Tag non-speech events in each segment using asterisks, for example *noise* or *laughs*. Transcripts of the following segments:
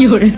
有人。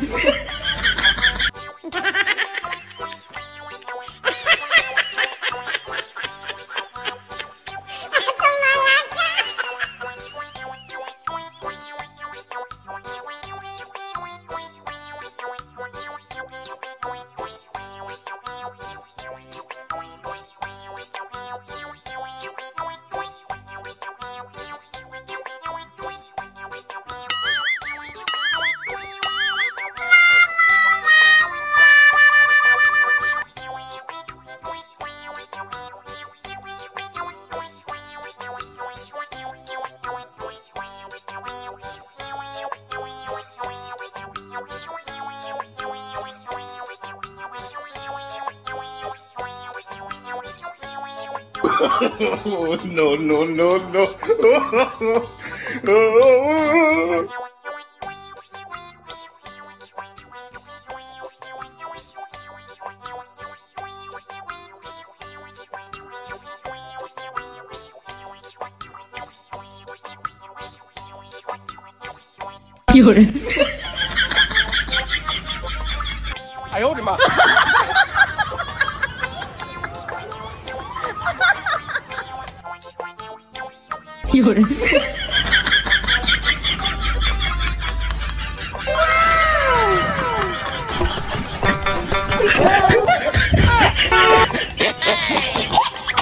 No, no, no, no. 有人。哎呦我的妈！有人。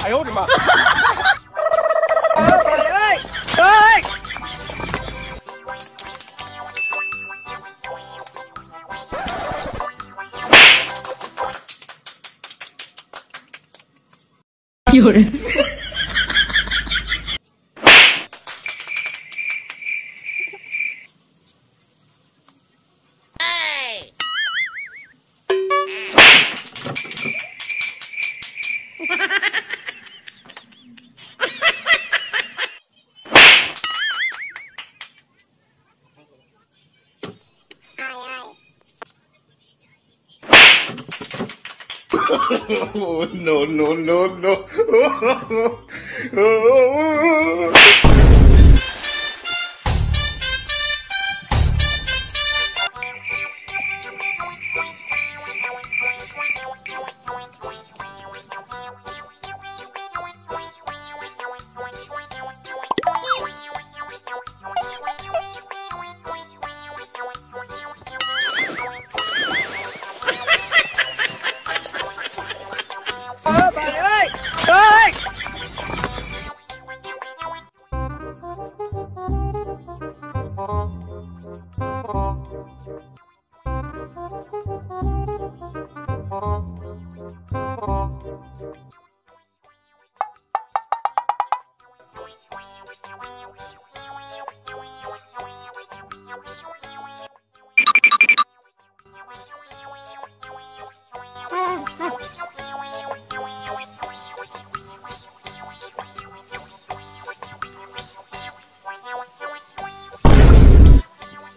哎呦我的妈！有人。*laughs* oh, no, no, no, no. *laughs*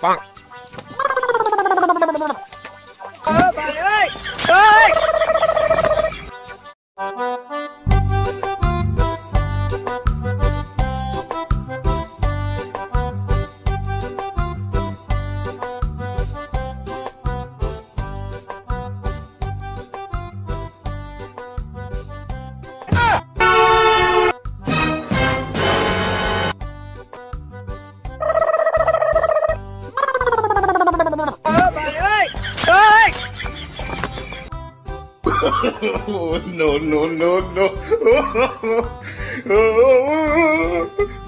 Bonk. *laughs* no, no, no, no. *laughs*